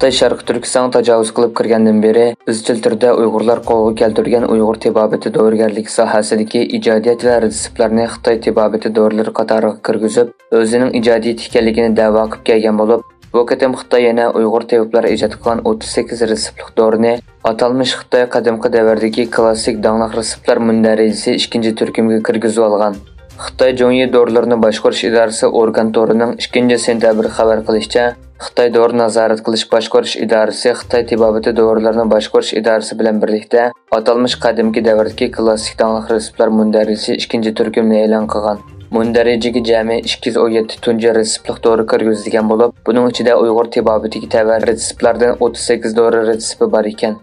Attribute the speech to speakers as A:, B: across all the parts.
A: Xitoy Sharq Turkiston tajovuz qilib kirgandan beri izchil turda Uyg'urlar qo'lga keltirgan Uyg'ur tibobati dorigarligi sohasidagi ijodiyat va retseptlarni Xitoy tibobati dorilar qatoriga kirgizib, o'zining ijodiyat ekanligini da'vo qilib kelgan bo'lib, bu qatam Xitoy yana Uyg'ur tabiblar ijod qilgan 38 retseptlik dorini atalmish Xitoy qadimgi davrdagi klassik danglik retseptlar mundarajasi 2 turkumga kirgizib olgan. Xitoy Jonyi dorilarni boshqarish idorasi organ torining 2 sentabr xabar qilishicha, Xitoy dori nazorat qilish boshqarish idorasi Xitoy tibobati dorilarni boshqarish idorasi bilan birlikda atalmish qadimgi davrdagi klassik danglik retseptlar mundarisi 2 turkumni e'lon qilgan. mundarijiga jami 217 tunji retseptlik dori kirgizilgan bo'lib, buning ichida Uyg'ur tibobatiga tabar retseptlardan 38 dori retsepti bor ekan.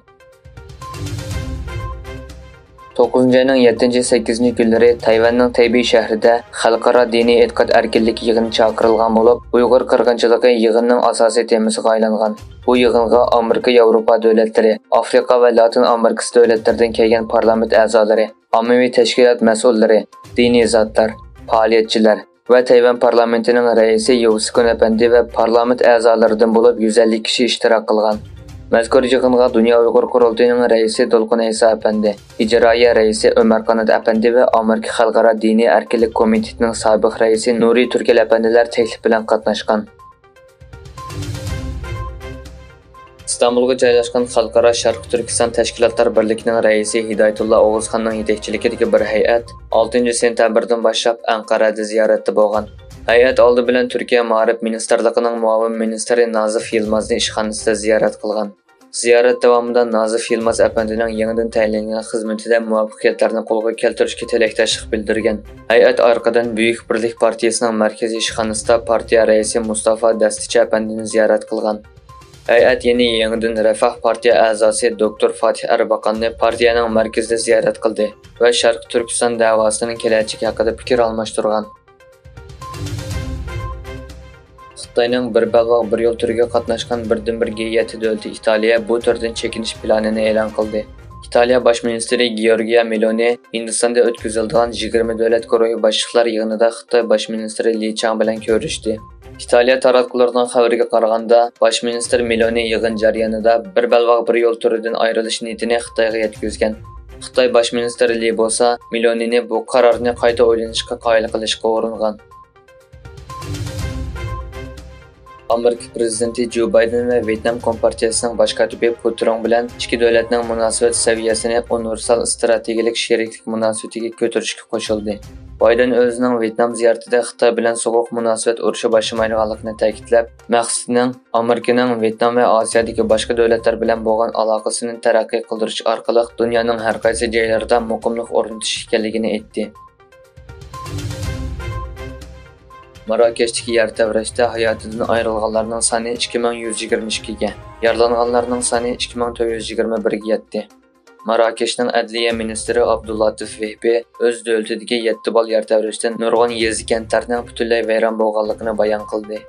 A: 9-ayının 7-8 günləri Tayvanның Taybi şəhərində xalqara dini etiqad erkinlik yığını çağırılğan olub, Uyğur qırğınçılığı yığınının əsası temasına aylanğan. Bu yığınğa Amerika, Avropa dövlətləri, Afrika və Latin Amerikası dövlətlərindən gələn parlament əzaları, ammavi təşkilat məsulları, dini zatlar, fəaliyyətçilər və Tayvan parlamentinin rəisi Yusukun əfəndi və parlament əzalarından olub 150 kişi iştirak qılğan. Mazkur yig'inga Dunyo Uyg'ur qurultayining raisi To'lqin Isa apandi, ijroiya raisi Umar Qanat apandi va Amerika Xalqaro diniy erkinlik komitetining sobiq raisi Nuri Turkal apandilar taklif bilan qatnashgan. istanbulga joylashgan xalqaro sharq turkiston tashkilotlar birligining raisi hidoyatullo o'g'izxonning yetakchiligidagi bir hay'at 6 sentabrdan boshlab anqarada ziyoratda bo'lgan Hay'at oldi bilan Turkiya Ma'rif ministrligining muavin ministri Nazif Yilmazni ishxonasida ziyorat qilgan. Ziyorat davomida Nazif Yilmaz apandining yangidan tayinlangan xizmatida muvaffaqiyatlarni qo'lga keltirishga tilakdoshlik bildirgan. Hay'at orqadan Buyuk Birlik partiyasining markaziy ishxonasida partiya raisi Mustafa Dastichi apandini ziyorat qilgan. Hay'at yana yangidan Rafah partiya a'zosi doktor Fatih Arbaqanni partiyaning markazida ziyorat qildi va Sharq Turkiston da'vosining kelajagi haqida fikr almashtirgan. Xitoyning bir balvoq bir yo'l turiga qatnashgan birdan-bir G7 davlati Italiya bu turdan chekinish planini e'lon qildi. Italiya bosh ministri Giorgia Meloni Hindistonda o'tkaziladigan 20 davlat guruhi boshliqlar yig'inida Xitoy bosh ministri Li Chang bilan ko'rishdi. Italiya taratqullarining xabariga qaraganda, bosh ministr Meloni yig'in jarayonida bir balvoq bir yo'l turidan ayrilish niyatini Xitoyga yetkazgan. Xitoy bosh ministri Li bo'lsa, Melonini bu qarorni qayta o'ylanishga qoyil qilishga uringan. Amerika prezidenti Jo Bayden va Vyetnam kompartiyasining bosh kotibi Putrong bilan ikki davlatning munosabat saviyasini universal strategik sheriklik munosabatiga ko'tarishga qo'shildi. Bayden o'zining Vyetnam ziyoratida Xitoy bilan sovuq munosabat urushi boshlamaydiganligini ta'kidlab, maqsadining Amerikaning Vyetnam va Osiyodagi boshqa davlatlar bilan bo'lgan aloqasini taraqqiy qildirish orqali dunyoning har qaysi joylarida muqimlik o'rnatish ekanligini aytdi. Marokashdagi yer tevrashda hayotidan ayrilganlarning soni 2122 ga, yaralanganlarning soni 2421 ga yetdi. marokashning adliya ministri Abdullatif Vehbi o'z davlatidagi 7 bal yer tevrashdan nurg'on yezi kentlarning butunlay vayron bo'lganligini bayon qildi.